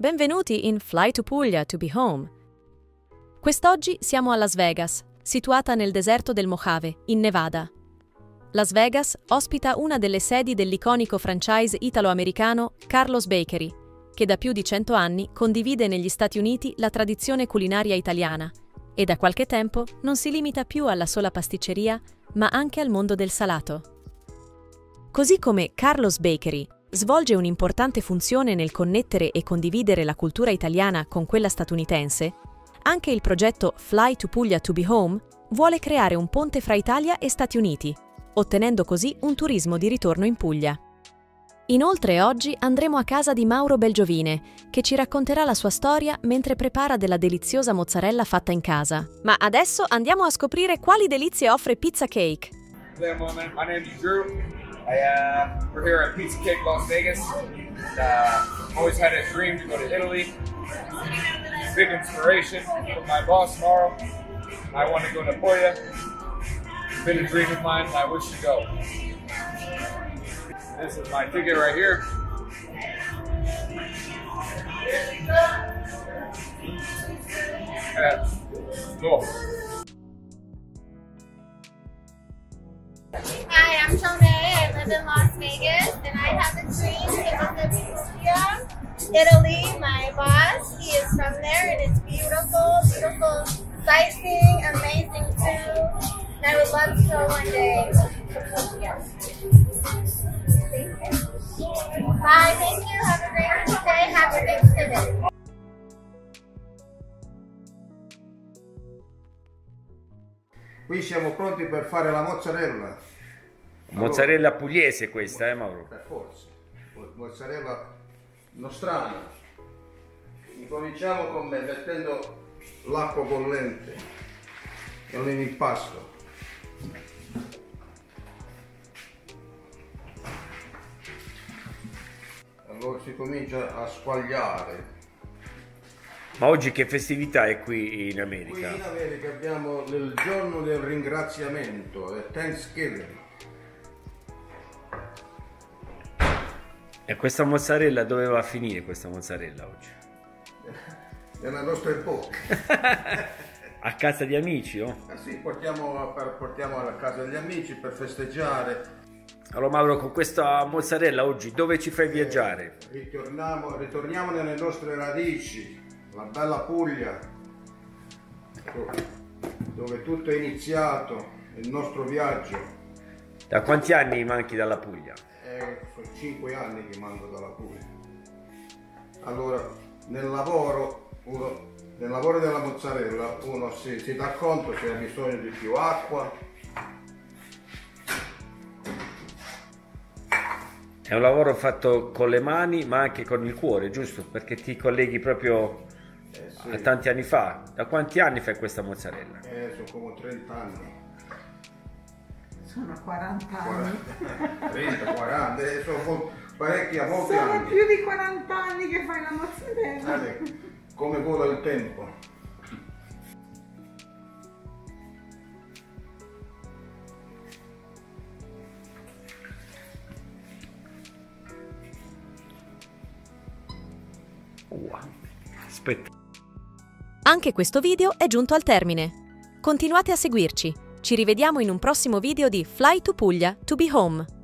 benvenuti in Fly to Puglia to be home. Quest'oggi siamo a Las Vegas, situata nel deserto del Mojave, in Nevada. Las Vegas ospita una delle sedi dell'iconico franchise italo-americano Carlos Bakery, che da più di cento anni condivide negli Stati Uniti la tradizione culinaria italiana e da qualche tempo non si limita più alla sola pasticceria, ma anche al mondo del salato. Così come Carlos Bakery svolge un'importante funzione nel connettere e condividere la cultura italiana con quella statunitense, anche il progetto Fly to Puglia to be Home vuole creare un ponte fra Italia e Stati Uniti, ottenendo così un turismo di ritorno in Puglia. Inoltre oggi andremo a casa di Mauro Belgiovine, che ci racconterà la sua storia mentre prepara della deliziosa mozzarella fatta in casa. Ma adesso andiamo a scoprire quali delizie offre Pizza Cake. Moment. My name is Drew. I, uh, we're here at Pizza Cake Las Vegas. Uh, always had a dream to go to Italy. Big inspiration from my boss tomorrow. I want to go to Puglia. Been a dream of mine, and I wish to go. This is my ticket right here. Cool. Hi, I'm Shanae. Live in Las Vegas, and I have a dream to visit Puglia, Italy. My boss, he is from there, and it's beautiful, beautiful sightseeing, amazing food. And I would love to go one day to Puglia. Bye. Thank you. Have a great day. Happy Thanksgiving. Qui siamo pronti per fare la mozzarella. Mozzarella pugliese questa, eh Mauro? Per forza. Mo- Mozzarella nostrana. Incominciamo con me mettendo l'acqua bollente nell'impasto. Allora si comincia a squagliare. Ma oggi che festività è qui in Qui America? in America abbiamo il giorno del ringraziamento, è Thanksgiving. E questa mozzarella dove va a finire questa mozzarella oggi? Nella nostra epoca. A casa di amici, oh? Ah sì, portiamo, portiamo alla casa degli amici per festeggiare. Allora Mauro, con questa mozzarella oggi dove ci fai viaggiare? Ritorniamo, ritorniamo nelle nostre radici, la bella Puglia, dove tutto è iniziato, il nostro viaggio. Da quanti anni manchi dalla Puglia? Eh, sono cinque anni che manco dalla Puglia. Allora, nel lavoro, uno, nel lavoro della mozzarella, uno si, si dà conto se ha bisogno di più acqua, È un lavoro fatto con le mani ma anche con il cuore, giusto? Perché ti colleghi proprio eh, sì, a tanti anni fa. Da quanti anni fai questa mozzarella? eh, sono come 30 anni. Sono 40 anni. 30, 40, eh, sono parecchi a molti Sono anni. più di 40 anni che fai la mozzarella. Guarda come vola il tempo. Wow. Aspetta. Anche questo video è giunto al termine. Continuate a seguirci. Ci rivediamo in un prossimo video di Fly to Puglia to be home.